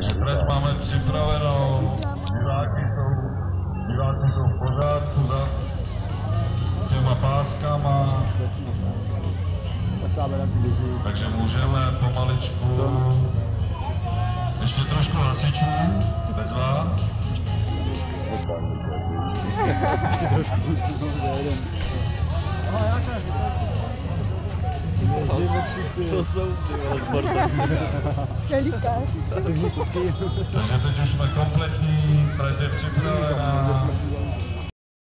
Škret máme připravenou, diváci jsou, diváci jsou v pořádku za těma páskama, takže můžeme pomaličku ještě trošku hasičů, bez vás. To jsou ty sportovci. Takže teď už jsme kompletní, trať je připravená.